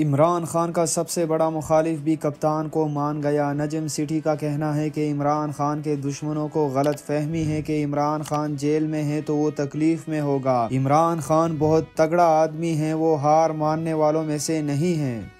इमरान खान का सबसे बड़ा मुखालिफ भी कप्तान को मान गया। नजम सिटी का कहना है कि इमरान खान के दुश्मनों को गलत फहमी है कि इमरान खान जेल में है तो वो तकलीफ़ में होगा। इमरान खान बहुत तगड़ा आदमी है, वो हार मानने वालों में से नहीं है।